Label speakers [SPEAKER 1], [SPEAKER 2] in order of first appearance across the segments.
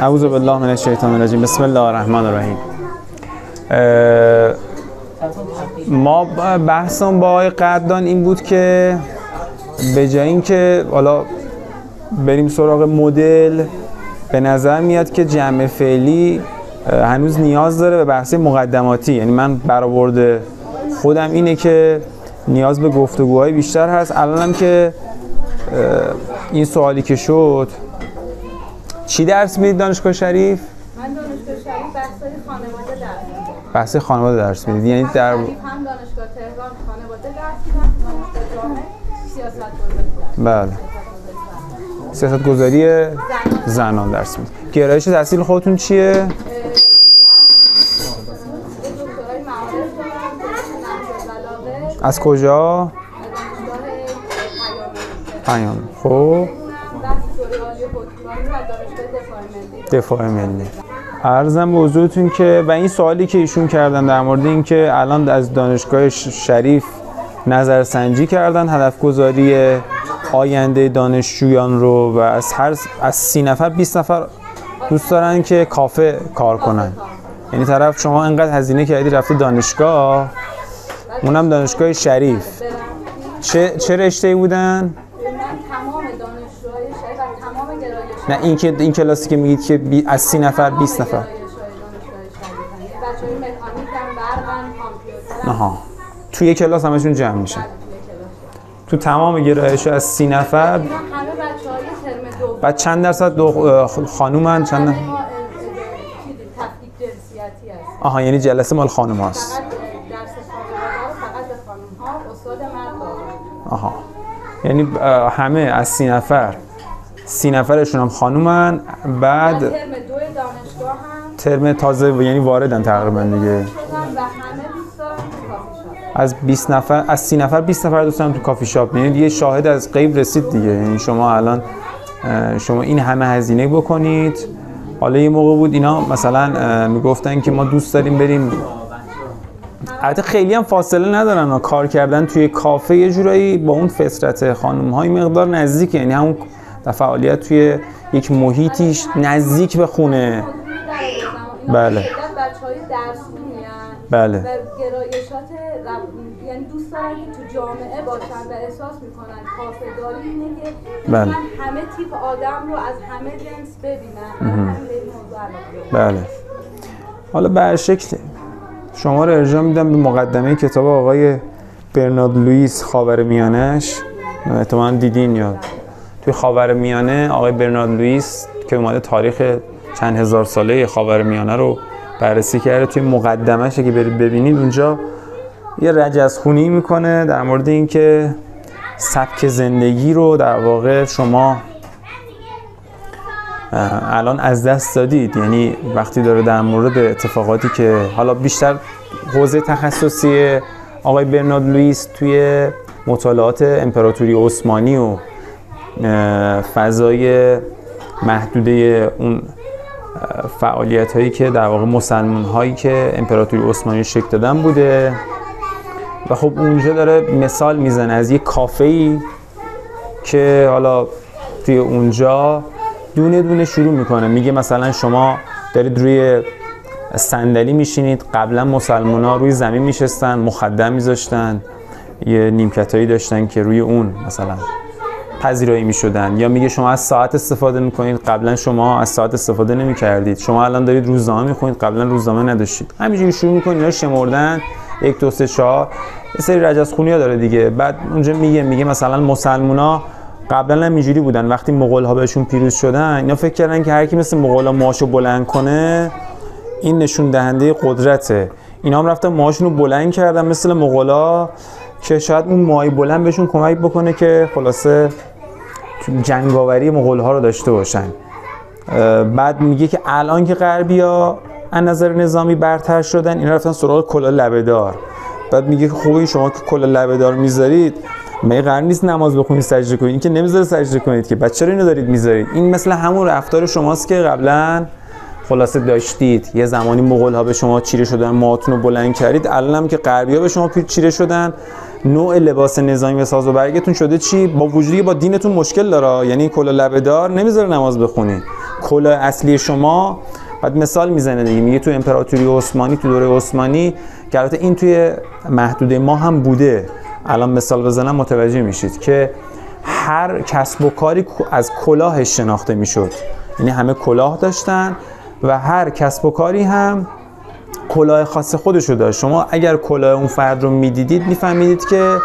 [SPEAKER 1] اعوذ بالله من الشیطان الرجیم. بسم الله الرحمن الرحیم. ما بحثم با آقای قدردان این بود که به جای اینکه حالا بریم سراغ مدل به نظر میاد که جمع فعلی هنوز نیاز داره به بحث مقدماتی. یعنی من برآورده خودم اینه که نیاز به گفتگوهای بیشتر هست. الانم که این سوالی که شد چی درس می‌دید دانشگاه شریف؟
[SPEAKER 2] من دانشگاه شریف بحثای خانواده درس میدم
[SPEAKER 1] بحث خانواده درس می‌دید. یعنی در
[SPEAKER 2] هم دانشگاه تهران خانواده درس میدم دانشگاه جامعه سیاست
[SPEAKER 1] بله. سیاست گذاری زنان درس می‌دید. گرایش تحصیل خودتون چیه؟ از کجا؟ پیام خب
[SPEAKER 2] اونم بحث دوره عالی حکمرانی و دانشگاه دفاع ملی.
[SPEAKER 1] ارزم به که و این سوالی که ایشون کردن در مورد اینکه الان از دانشگاه شریف نظرسنجی کردن هدف گذاری آینده دانشجویان رو و از هر از سی نفر 20 نفر دوست دارن که کافه کار کنن. یعنی طرف شما انقدر هزینه کردی رفته دانشگاه اونم دانشگاه شریف. چه چه رشته بودن
[SPEAKER 2] من تمام دانشجوهای شریف و تمام گرایش
[SPEAKER 1] نه این که این کلاسی که میگید که بی- از سی نفر 20 نفر. آها. توی یک کلاس همشون جمع میشن تو تمام گرایش از سی نفر بعد چند درصد دو خانومن چند آها یعنی جلسه مال
[SPEAKER 2] خانم ها استاد مرد دارن
[SPEAKER 1] آها. یعنی همه از سی نفر. سی نفرشون هم خانومن. بعد
[SPEAKER 2] ترم دوی دانشگاه هم
[SPEAKER 1] ترم تازه و یعنی واردن تقریبا دیگه. از 20 نفر از 30 نفر 20 نفر دوستان تو کافی شاپ. یعنی یه شاهد از غیب رسید دیگه. یعنی شما الان شما این همه هزینه بکنید. حالا یه موقع بود اینا مثلا می‌گفتن که ما دوست داریم بریم. البته خیلی هم فاصله ندارن و کار کردن توی کافه یه جورایی با اون فطرت خانم های مقدار نزدیکه. یعنی همون در فعالیت توی یک محیطیش نزدیک به خونه بله. بله
[SPEAKER 2] و گرایشات یعنی دوست دارن که تو جامعه باشن و احساس می‌کنن کافه داری اینه که
[SPEAKER 1] بله.
[SPEAKER 2] همه تیپ آدم رو از همه جنس ببینم همین به این موضوع.
[SPEAKER 1] بله حالا به هر شکل شما رو ارجاع میدم به مقدمه کتاب آقای برنارد لوئیس خاور میانش احتمالا دیدین یا توی خاور میانه آقای برنارد لوئیس که اومده تاریخ چند هزار ساله خاور میانه رو بررسی کرده توی مقدمش که برید ببینید اونجا یه رجزخونی می‌کنه در مورد اینکه سبک زندگی رو در واقع شما الان از دست دادید. یعنی وقتی داره در مورد اتفاقاتی که حالا بیشتر حوزه تخصصی آقای برنارد لوئیس توی مطالعات امپراتوری عثمانی و فضای محدوده اون فعالیت هایی که در واقع مسلمان هایی که امپراتوری عثمانی شکل دادن بوده. و خب اونجا داره مثال می‌زنه از یه کافه ای که حالا توی اونجا دونه دونه شروع می‌کنه. میگه مثلا شما دارید روی صندلی میشینید. قبلا مسلمان ها روی زمین میشستن مخدم میذاشتن یه نیمکتایی داشتن که روی اون مثلا. پذیرایی می‌شدن یا میگه شما از ساعت استفاده می‌کنید؟ قبلا شما از ساعت استفاده نمی‌کردید. شما الان دارید روزنامه می‌خونید. قبلا روزنامه نداشتید. همینجوری شروع می‌کنید. اینا شمردن. یک دو سه چهار. یه سری رجزخونی ها داره دیگه. بعد اونجا میگه میگه مثلا مسلمونا قبلا هم اینجوری بودن. وقتی مغول ها بهشون پیروز شدن اینا فکر کردن که هر کی مثل مغول ها ماشو بلند کنه این نشون دهنده قدرته. اینا هم رفتن ماهاشون رو بلند کردن مثل مغولا که شاید اون ماهی بلند بهشون کمک بکنه که خلاصه جنگاوری مغول ها رو داشته باشن. بعد میگه که الان که غربی ها از نظر نظامی برتر شدن اینا رفتن سراغ کلاه لبهدار. بعد میگه که خوبه شما که کلاه لبهدار می‌ذارید مگه قرار نیست نماز بخونید سجده کنید؟ این که نمی‌ذاره سجده کنید که بعد چرا اینو دارید می‌ذارید؟ این مثل همون رفتار شماست که قبلا خلاصه داشتید. یه زمانی مغول ها به شما چیره شدن ماهاتون رو بلند کردید الان هم که غربی ها به شما پیر- چیره شدن. نوع لباس نظامی و ساز و برگتون شده چی؟ با وجودی با دینتون مشکل داره یعنی کلا لبهدار نمی‌ذاره نماز بخونید کلاه اصلی شما بعد مثال می‌زنه دیگه میگه تو امپراتوری عثمانی تو دوره عثمانی که البته این توی محدوده ما هم بوده. الان مثال بزنم متوجه میشید که هر کسب و کاری از کلاهش شناخته می‌شد. یعنی همه کلاه داشتن و هر کسب و کاری هم کلاه خاص خودشو داشت. شما اگر کلاه اون فرد رو می‌دیدید میفهمیدید که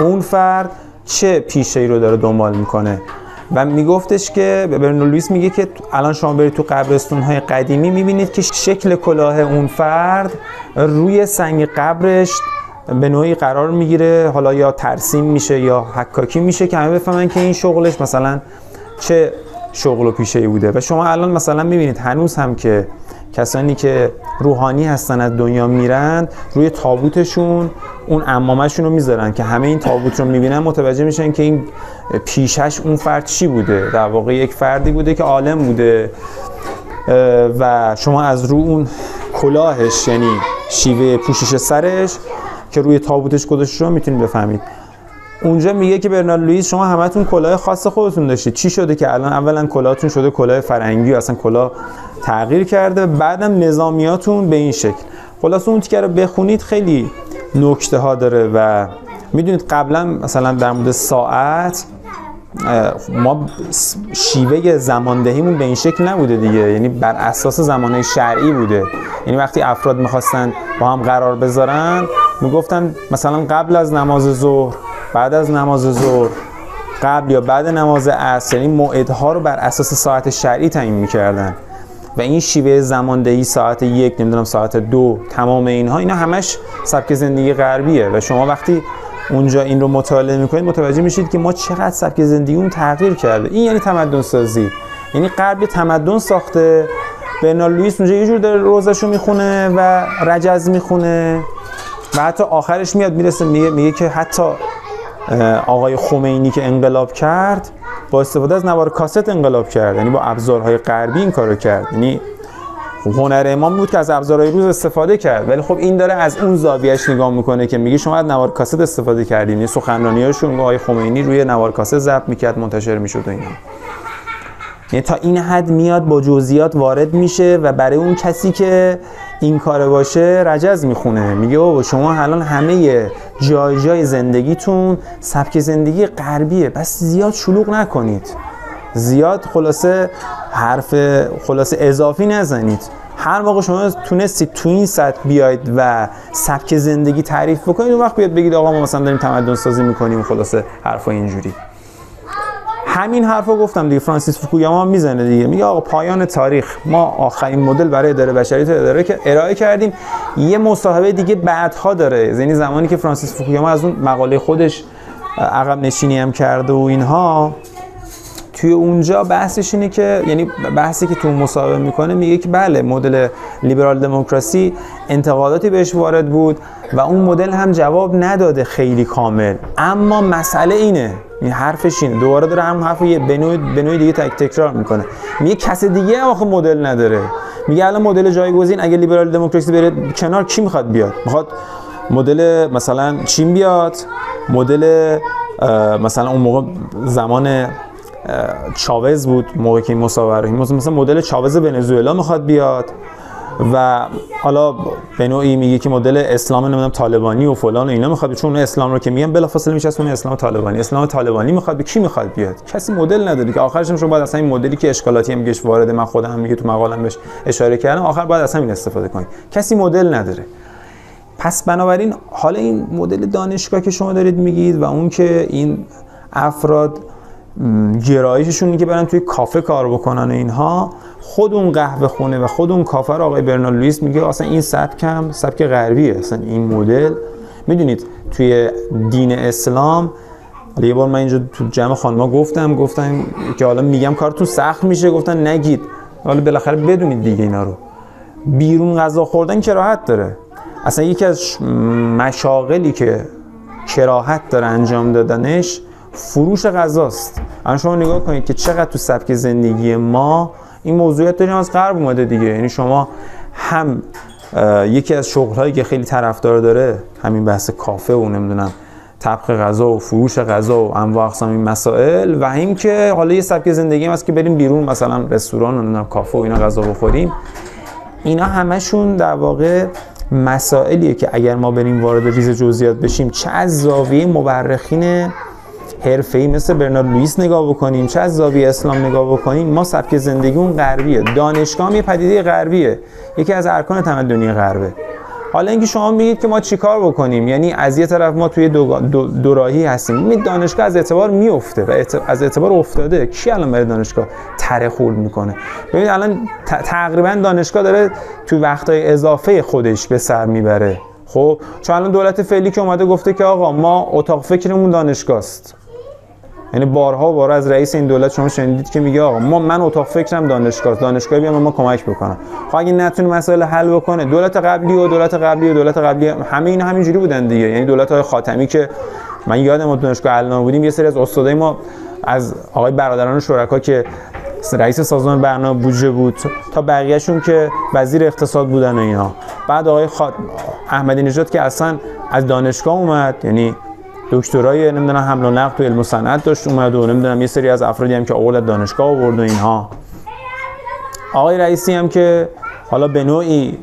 [SPEAKER 1] اون فرد چه پیشه ای رو داره دنبال می‌کنه. و میگفتش که برنو لویس میگه که الان شما برید تو قبرستون های قدیمی می‌بینید که شکل کلاه اون فرد روی سنگ قبرش به نوعی قرار می‌گیره. حالا یا ترسیم میشه یا حکاکی میشه که همه بفهمن که این شغلش مثلا چه شغل و پیشه ای بوده. و شما الان مثلا می‌بینید هنوز هم که کسانی که روحانی هستن از دنیا میرن روی تابوتشون اون امامشون رو می‌ذارن که همه این تابوت رو می‌بینن متوجه میشن که این پیشش اون فرد چی بوده؟ در واقع یک فردی بوده که عالم بوده. و شما از رو اون کلاهش یعنی شیوه پوشش سرش که روی تابوتش گذاشته رو می‌تونید بفهمید. اونجا میگه که برنارد لوئیس شما همتون کلاه خاص خودتون داشتید. چی شده که الان؟ اولا کلاهتون شده کلاه فرنگی و اصلا کلاه تغییر کرده. بعدم نظامیاتون به این شکل. خلاص اون تیکه رو بخونید خیلی نکته ها داره و می‌دونید قبلا مثلا در مورد ساعت ما شیوه زماندهیمون به این شکل نبوده دیگه. یعنی بر اساس زمانه شرعی بوده. یعنی وقتی افراد می‌خواستن با هم قرار بذارن می‌گفتن مثلا قبل از نماز ظهر بعد از نماز ظهر قبل یا بعد نماز عصر یعنی موعدها رو بر اساس ساعت شرعی تعیین می‌کردن. و این شیوه زماندهی ساعت یک نمی‌دونم ساعت دو تمام اینها اینا همش سبک زندگی غربیه. و شما وقتی اونجا این رو مطالعه می‌کنید متوجه میشید که ما چقدر سبک زندگی اون تغییر کرده. این یعنی تمدن سازی یعنی غرب تمدن ساخته برنارد لوئیس اونجا یه جور داره روزشو می‌خونه و رجز می‌خونه و حتی آخرش میاد می‌رسه میگه, میگه که حتی آقای خمینی که انقلاب کرد با استفاده از نوار کاست انقلاب کرد. یعنی با ابزارهای غربی این کارو کرد. یعنی هنر امام بود که از ابزارهای روز استفاده کرد. ولی خب این داره از اون زاویهش نگاه می‌کنه که میگه شما از نوار کاست استفاده کردین. یعنی سخنرانیاشون آقای خمینی روی نوار کاست ضبط می‌کرد منتشر می‌شد و اینا. یعنی تا این حد میاد با جزئیات وارد میشه و برای اون کسی که این کار باشه رجز می‌خونه. میگه بابا شما الان همه جای جای زندگیتون سبک زندگی غربیه. بس زیاد شلوغ نکنید. زیاد خلاصه حرف خلاصه اضافی نزنید. هر موقع شما تونستید تو این سطح بیاید و سبک زندگی تعریف بکنید اون وقت بیاد بگید آقا ما مثلا داریم تمدن سازی می‌کنیم خلاصه حرف اینجوری. همین حرفو گفتم دیگه. فرانسیس فوکویاما می‌زنه دیگه. میگه آقا پایان تاریخ. ما آخرین مدل برای اداره بشریت اداره که ارائه کردیم. یه مصاحبه دیگه بعدها داره. یعنی زمانی که فرانسیس فوکویاما از اون مقاله خودش عقب نشینی هم کرده و اینها. توی اونجا بحثش اینه که یعنی بحثی که تو مصاحبه می‌کنه میگه که بله مدل لیبرال دموکراسی انتقاداتی بهش وارد بود و اون مدل هم جواب نداده خیلی کامل. اما مسئله اینه این حرفش اینه. دوباره داره هم حرف یه به نوع دیگه تک تکرار می‌کنه. میگه کس دیگه آخه مدل نداره. میگه الان مدل جایگزین اگه لیبرال دموکراسی بره کنار کی می‌خواد بیاد؟ می‌خواد مدل مثلا چین بیاد؟ مدل مثلا اون موقع زمان چاوز بود موقعی که این مسابقه مثلا مدل چاوز ونزوئلا می‌خواد بیاد و حالا به نوعی میگه که مدل اسلام نمی‌دونم طالبانی و فلان و اینا می‌خواد چون اسلام رو که میگن بلافاصله میشه اون اسلام طالبانی. اسلام طالبانی می‌خواد به کی می‌خواد بیاد؟ کسی مدل نداره که آخرش شما باید اصلا این مدلی که اشکالاتی هم میگه وارد من خودم هم میگه تو مقالم بهش اشاره کردم آخر باید اصلا این استفاده کنید. کسی مدل نداره. پس بنابراین حالا این مدل دانشگاه که شما دارید میگید و اون که این افراد گرایششون که برن توی کافه کار بکنن و اینها. خود اون قهوه خونه و خود اون کافه رو آقای برنال لوئیس میگه اصلا این سبک هم سبک غربیه. اصلا این مدل. می‌دونید توی دین اسلام یه بار من اینجا تو جمع خانما گفتم گفتم که حالا میگم کارتون سخت میشه گفتن نگید. حالا بالاخره بدونید دیگه اینا رو. بیرون غذا خوردن کراهت داره. اصلا یکی از مشاغلی که کراهت داره انجام دادنش فروش غذاست. الان شما نگاه کنید که چقدر تو سبک زندگی ما این موضوعیت داریم از غرب اومده دیگه. یعنی شما هم یکی از شغل هایی که خیلی طرفدار داره همین بحث کافه و نمی‌دونم طبخ غذا و فروش غذا و انواع اقسام این مسائل و اینکه حالا یه سبک زندگی هم هست که بریم بیرون مثلا رستوران و کافه و اینا غذا بخوریم. اینا همشون در واقع مسائلیه که اگر ما بریم وارد ریز جزئیات بشیم چه از زاویه مورخین حرفه‌ای مثل برنارد لوئیس نگاه بکنیم چه از زاویه اسلام نگاه بکنیم ما سبک زندگی اون غربیه. دانشگاه یه پدیده غربیه. یکی از ارکان تمدنی غربه. حالا اینکه شما میگید که ما چیکار بکنیم؟ یعنی از یه طرف ما توی دو, دو, دو هستیم. می دانشگاه از اعتبار میفته و از اعتبار افتاده. کی الان برای دانشگاه تره خورد می‌کنه؟ ببینید الان تقریبا دانشگاه داره تو وقتای اضافه خودش به سر می‌بره. خب؟ چون الان دولت فعلی که اومده گفته که آقا ما اتاق فکرمون دانشگاه است یعنی بارها بارها از رئیس این دولت شما شنیدید که میگه آقا ما من اتاق فکرم دانشگاه دانشگاه بیام ما کمک بکنم. خب اگه نتونه مسائل حل بکنه دولت قبلی و دولت قبلی و دولت قبلی همه این همینجوری بودن دیگه. یعنی دولت های خاتمی که من یادم دانشگاه الان بودیم یه سری از استادای ما از آقای برادران شرکا که رئیس سازمان برنامه بودجه بود تا بقیهشون که وزیر اقتصاد بودن و اینا. بعد آقای خات... احمدی نژاد که اصلا از دانشگاه اومد یعنی دکترای نمی‌دونم حمل و نقل تو علم و صنعت داشت اومد و نمی‌دونم یه سری از افرادی هم که اول دانشگاه آورد و اینها. آقای رئیسی هم که حالا به نوعی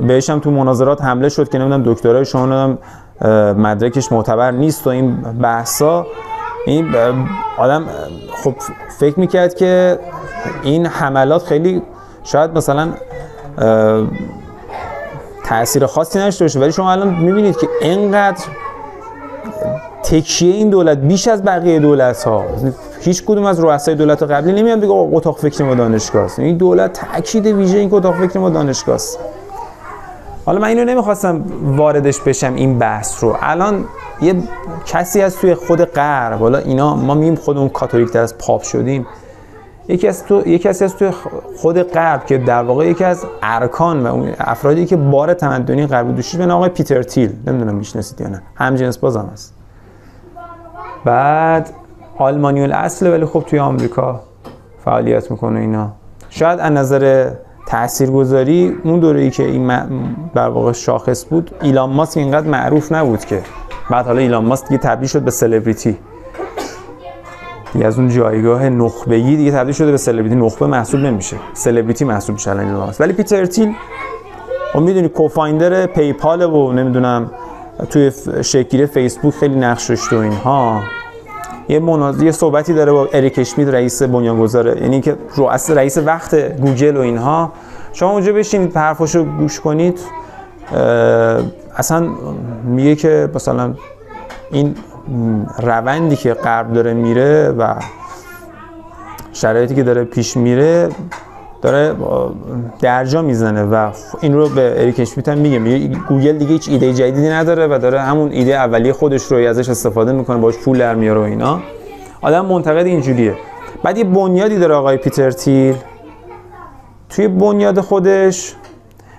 [SPEAKER 1] بهش هم تو مناظرات حمله شد که نمی‌دونم دکترای شما نمی‌دونم مدرکش معتبر نیست و این بحثا. این آدم خب فکر می‌کرد که این حملات خیلی شاید مثلا تاثیر خاصی نشته باشه. ولی شما الان می‌بینید که اینقدر تکیه این دولت بیش از بقیه دولت ها هیچ کدوم از رؤسای دولت قبلی نمیان بگه اتاق فکر ما دانشگاه است. این دولت تاکید ویژه این اتاق فکر ما دانشگاه است. حالا من اینو نمی‌خواستم واردش بشم این بحث رو. الان یه کسی از توی خود غرب حالا اینا ما میم خودمون کاتولیک تر از پاپ شدیم. یکی از تو یکی از توی خود غرب که در واقع یکی از ارکان و افرادی که بار تمدنی غربی دوشید به آقای پیتر تیل. نمی‌دونم می‌شناسید یا نه. هم جنس بازم هست. بعد آلمانی اصل ولی خب توی آمریکا فعالیت می‌کنه اینا. شاید از نظر تاثیرگذاری اون دوره‌ای که این در واقع شاخص بود ایلان ماسک اینقدر معروف نبود که. بعد حالا ایلان ماسک دیگه تبدیل شد به سلبریتی. دیگه از اون جایگاه نخبگی دیگه تبدیل شده به سلبریتی. نخبه محسوب نمیشه. سلبریتی محسوب میشه الان ایلان ماسک. ولی پیتر تیل اون می‌دونی کوفایندر پیپال و نمی‌دونم توی شکل فیسبوک خیلی نقش داشته و اینها. یه مناظره یه صحبتی داره با اریک اشمیت رئیس بنیانگذاره یعنی که رؤس رئیس وقت گوگل و اینها. شما اونجا بشینید حرفاشو گوش کنید. اصلا میگه که مثلا این روندی که غرب داره میره و شرایطی که داره پیش میره داره درجا می‌زنه و این رو به اریک اشمیت هم میگه. میگه گوگل دیگه هیچ ایده جدیدی نداره و داره همون ایده اولیه خودش رو ازش استفاده می‌کنه باش پول در میاره و اینا. آدم منتقد اینجوریه. بعد یه بنیادی داره آقای پیتر تیل. توی بنیاد خودش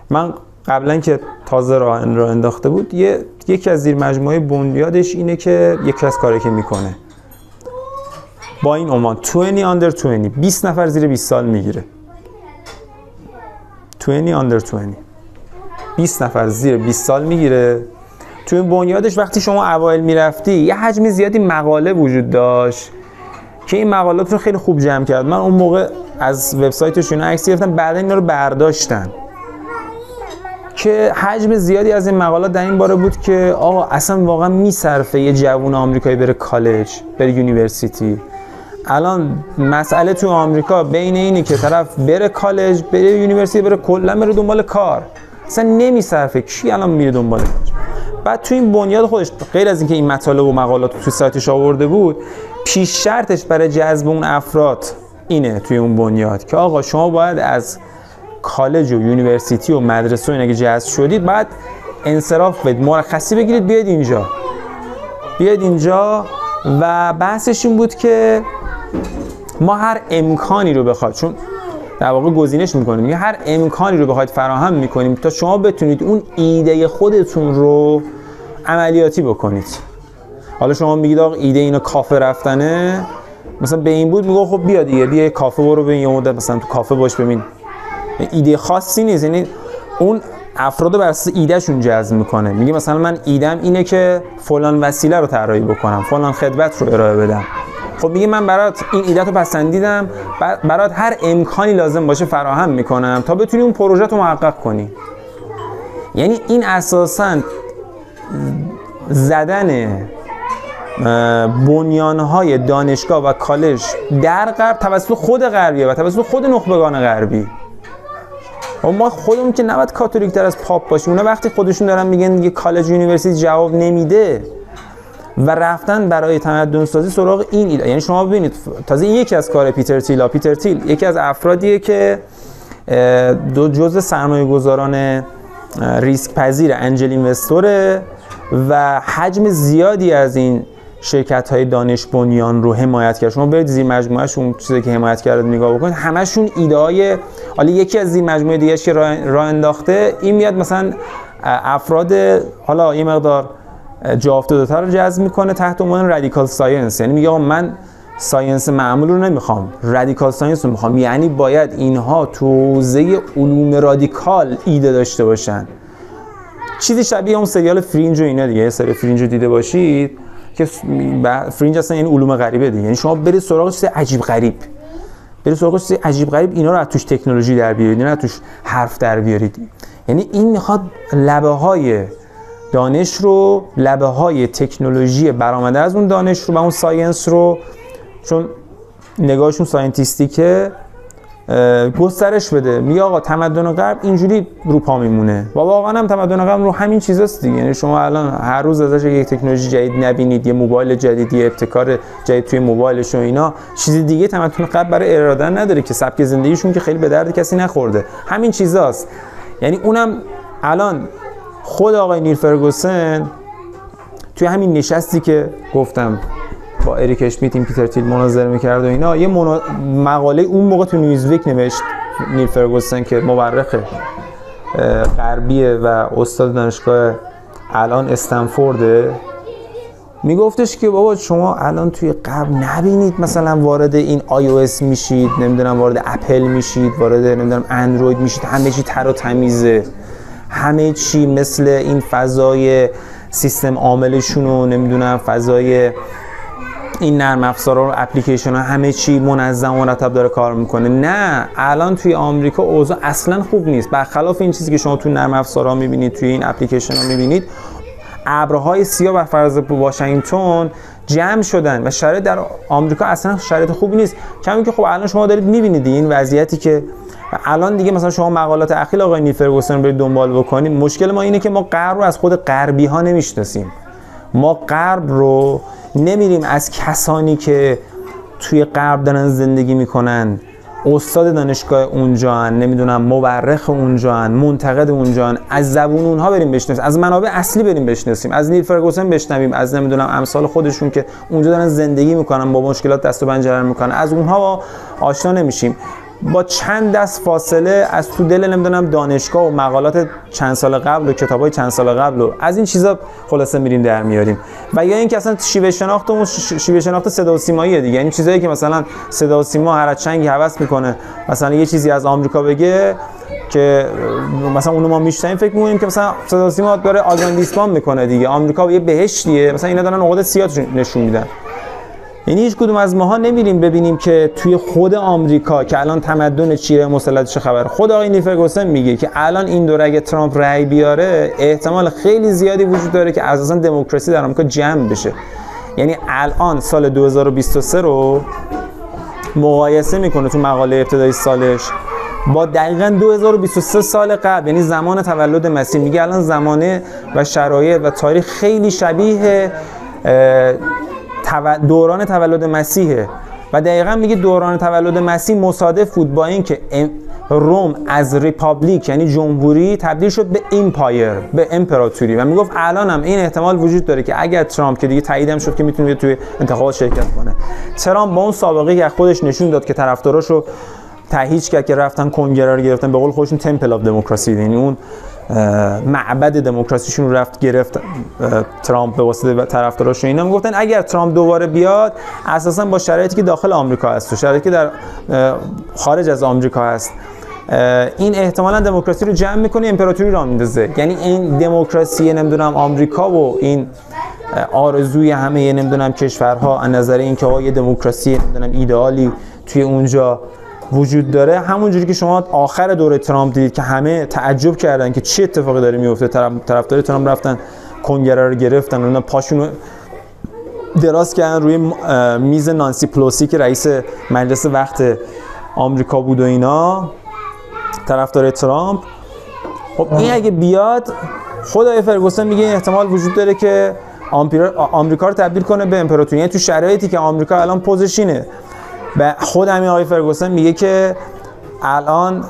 [SPEAKER 1] من قبلا که تازه راه را انداخته بود یه یکی از زیر مجموعه بنیادش اینه که یکی از کاری که می‌کنه. با این عنوان 20 under 20 20 نفر زیر 20 سال می‌گیره. 20 under 20 20 نفر زیر 20 سال می‌گیره. تو این بنیادش وقتی شما اوایل می‌رفتی یه حجم زیادی مقاله وجود داشت که این مقالات رو خیلی خوب جمع کرد. من اون موقع از وبسایتشون عکس گرفتم بعد اینا رو برداشتن. که حجم زیادی از این مقالات در این باره بود که آقا اصلا واقعا میصرفه یه جوون آمریکایی بره کالج بره university. الان مسئله تو آمریکا بین اینه که طرف بره کالج بره university بره کلا بره دنبال کار. اصلا نمیصرفه. کی الان میره دنبال بعد تو این بنیاد خودش غیر از اینکه این مطالب و مقالات تو سایتش آورده بود پیش شرطش برای جذب اون افراد اینه توی اون بنیاد که آقا شما باید از کالج و university و مدرسه و این اگه جذب شدید بعد انصراف بدید. مرخصی بگیرید بیاید اینجا. بیاید اینجا و بحثش این بود که ما هر امکانی رو بخواد چون در واقع گزینش می‌کنیم هر امکانی رو بخواید فراهم می‌کنیم تا شما بتونید اون ایده خودتون رو عملیاتی بکنید. حالا شما میگید آقا ایده اینا کافه رفتنه. مثلا به این بود میگه خب بیا دیگه بیا کافه برو ببین یه مدت مثلا تو کافه باش ببین. ایده خاصی نیست یعنی اون افراد بر اساس ایدهشون جذب می‌کنه. میگه مثلا من ایدم اینه که فلان وسیله رو طراحی بکنم فلان خدمت رو ارائه بدم. خب میگه من برات این ایده رو پسندیدم برات هر امکانی لازم باشه فراهم می‌کنم تا بتونی اون پروژه رو محقق کنی. یعنی این اساسا زدن بنیانهای دانشگاه و کالج در غرب توسط خود غربیه و توسط خود نخبگان غربی. و خب ما خودمون که نباید کاتولیک تر از پاپ باشیم. اونا وقتی خودشون دارن میگن یه کالج university جواب نمیده و رفتن برای تمدن سازی سراغ این ایده. یعنی شما ببینید تازه این یکی از کار پیتر تیل پیتر تیل یکی از افرادیه که جزء سرمایه گذاران ریسک پذیر angel investor ه و حجم زیادی از این شرکت های دانش بنیان رو حمایت کرد. شما برید زیر مجموعهشون چیزی که حمایت کرده نگاه بکنید همشون ایده های حالا یکی از زیر مجموعه دیگه که راه انداخته این میاد مثلا افراد حالا یه مقدار جا رو جذب می‌کنه تحت عنوان radical science یعنی میگه من science معمول رو نمی‌خوام radical science رو می‌خوام. یعنی باید اینها تو علوم رادیکال ایده داشته باشن. چیزی شبیه اون سریال فرینج و اینا دیگه. سری فرینج رو دیده باشید که فرینج اصلا یعنی علوم غریبه دیگه. یعنی شما برید سراغ چیز عجیب غریب. برید سراغ چیز عجیب غریب. اینا رو از توش تکنولوژی در بیارید اینا رو توش حرف در بیارید. یعنی این می‌خواد لبه های دانش رو لبه های تکنولوژی برآمده از اون دانش رو و اون science رو چون نگاهشون scientistic ـه گسترش بده. میگه آقا تمدن غرب اینجوری رو پا میمونه. و واقعا هم تمدن غرب رو همین چیزاست دیگه. یعنی شما الان هر روز ازش یک تکنولوژی جدید نبینید یه موبایل جدید یه ابتکار جدید توی موبایلش و اینا چیزی دیگه تمدن غرب برای ارائه نداره که سبک زندگیشون که خیلی به درد کسی نخورده. همین چیزاست. یعنی اونم الان خود آقای نیل فرگوسن توی همین نشستی که گفتم با اریک اشمیت این پیتر تیل مناظره می‌کرد و اینا یه مقاله اون موقع تو نیوزویک نوشت نیل فرگوسن که مورخ غربیه و استاد دانشگاه الان استنفورده میگفتش که بابا شما الان توی قبل نبینید مثلا وارد این آی میشید نمی‌دونم وارد اپل میشید وارد نمی‌دونم اندروید میشید همه چی تر و تمیزه. همه چی مثل این فضای سیستم عاملشون و نمی‌دونم فضای این نرم افزارا و اپلیکیشن ها همه چی منظم و مرتب داره کار می‌کنه. نه الان توی آمریکا اوضاع اصلا خوب نیست. برخلاف این چیزی که شما تو نرم افزارا می‌بینید توی این اپلیکیشن ها می‌بینید ابرهای سیاه و فرض واشنگتن جمع شدن و شرایط در آمریکا اصلا شرایط خوبی نیست. کمی که خب الان شما دارید می‌بینید این وضعیتی که الان دیگه مثلا شما مقالات اخیر آقای نیفرگوسن برید دنبال بکنید مشکل ما اینه که ما غرب رو از خود غربی ها نمی‌شناسیم. ما غرب رو نمیریم از کسانی که توی غرب دارن زندگی می‌کنن. استاد دانشگاه اونجا نمی‌دونم مورخ اونجا منتقد اونجا از زبون اونها بریم بشناسیم. از منابع اصلی بریم بشناسیم. از نیل فرگوسن بشنویم. از نمی‌دونم امثال خودشون که اونجا دارن زندگی می‌کنن با مشکلات دست و پنجه می‌کنن. از اونها آشنا نمیشیم. با چند دست فاصله از تو دل نمی‌دونم دانشگاه و مقالات چند سال قبل و کتابای چند سال قبل و از این چیزا خلاصه میریم در میاریم. و یا اینکه اصلا شیوه شناختمون شیوه شناخت صدا و سیماییه دیگه. یعنی چیزایی که مثلا صدا و سیما هر چنگی هوس می‌کنه. مثلا یه چیزی از آمریکا بگه که مثلا اونو ما میشتیم فکر می‌کنیم که مثلا صدا و سیما داره آگاندیسپان می‌کنه دیگه. آمریکا یه بهشتیه. مثلا اینا دارن عقد سیاه نشون میدن. یعنی هیچ کدوم از ماها نمیریم ببینیم که توی خود آمریکا که الان تمدن چیره مسلط چه خبر. خود آقای نیفرگوسن میگه که الان این دور اگه ترامپ رأی بیاره احتمال خیلی زیادی وجود داره که اساسا دموکراسی در آمریکا جمع بشه. یعنی الان سال 2023 رو مقایسه می‌کنه تو مقاله ابتدایی سالش با دقیقا 2023 سال قبل یعنی زمان تولد مسیح. میگه الان زمانه و شرایط و تاریخ خیلی شبیه دوران تولد مسیحه. و دقیقا میگه دوران تولد مسیح مصادف بود با اینکه روم از republic یعنی جمهوری تبدیل شد به empire به امپراتوری. و می‌گفت الان هم این احتمال وجود داره که اگر ترامپ که دیگه تاییدم شد که می‌تونه توی انتخابات شرکت کنه. ترامپ با اون سابقه که خودش نشون داد که طرفداراشو تهیج کرد که رفتن کنگره رو گرفتن به قول خودشون temple of democracy یعنی اون معبد دموکراسیشون رفت گرفت ترامپ به واسطه طرفداراش اینا. می‌گفتن اگر ترامپ دوباره بیاد اساسا با شرایطی که داخل آمریکا هست و شرایطی که در خارج از آمریکا هست این احتمالا دموکراسی رو جمع می‌کنه امپراتوری را میندازه. یعنی این دموکراسی نمی‌دونم آمریکا و این آرزوی همه نمی‌دونم کشورها از نظر اینکه یه دموکراسی نمی‌دونم ایدئالی توی اونجا وجود داره. همونجوری که شما آخر دوره ترامپ دیدید که همه تعجب کردن که چه اتفاقی داره میفته طرف طرفدار ترامپ رفتن کنگره رو گرفتن اون پاشونو دراز کردن روی میز نانسی پلوسی که رئیس مجلس وقت آمریکا بود و اینا. طرفدار ترامپ. خب این اگه بیاد خدای فرگوسن میگه احتمال وجود داره که آمریکا رو تبدیل کنه به امپراتوری. یعنی تو شرایطی که آمریکا الان پوزیشینه به خود همین آقای فرگوسن میگه که الان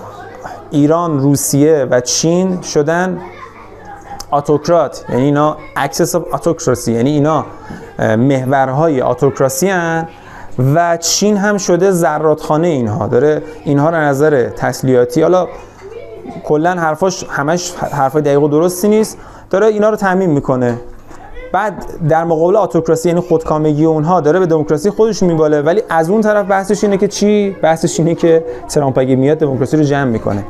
[SPEAKER 1] ایران روسیه و چین شدن autocrat. یعنی اینا axis of autocracy یعنی اینا محورهای اتوکراسی‌ان و چین هم شده زرادخانه اینها. داره اینها رو نظر تسلیحاتی حالا کلا حرفاش همش حرف دقیق و درستی نیست. داره اینا رو تأمین می‌کنه. بعد در مقابل اتوکراسی یعنی خودکامگی اونها داره به دموکراسی خودش میباله. ولی از اون طرف بحثش اینه که چی؟ بحثش اینه که ترامپ اگه میاد دموکراسی رو جمع می‌کنه.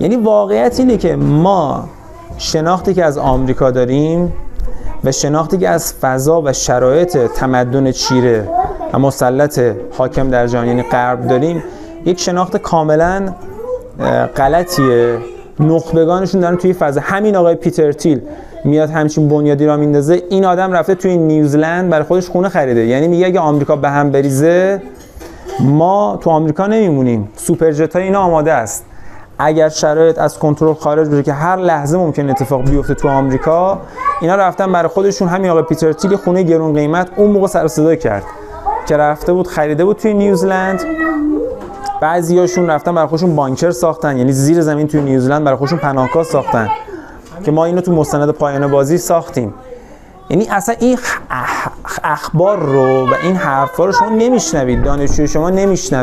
[SPEAKER 1] یعنی واقعیت اینه که ما شناختی که از آمریکا داریم و شناختی که از فضا و شرایط تمدن چیره و مسلط حاکم در جهان یعنی غرب داریم یک شناخت کاملا غلطیه. نخبگانشون دارن توی فضا. همین آقای پیتر تیل میاد همچین بنیادی را میندازه. این آدم رفته توی نیوزلند برای خودش خونه خریده. یعنی میگه اگه آمریکا به هم بریزه ما تو آمریکا نمیمونیم. سوپرجت های اینا آماده است. اگر شرایط از کنترل خارج بشه که هر لحظه ممکن اتفاق بیفته تو آمریکا اینا رفتن برای خودشون همین آقای پیتر تیل خونه گرون قیمت اون موقع سر صدا کرد. که رفته بود خریده بود توی نیوزلند بعضیاشون رفتن برای خودشون بانکر ساختن. یعنی زیر زمین توی نیوزلند برای خودشون پناهگاه ساختن. که ما اینو تو مستند پایان بازی ساختیم. یعنی اصلا این اخبار رو و این حرفا رو شما نمیشنوید. دانشجوی شما نمیشنوه.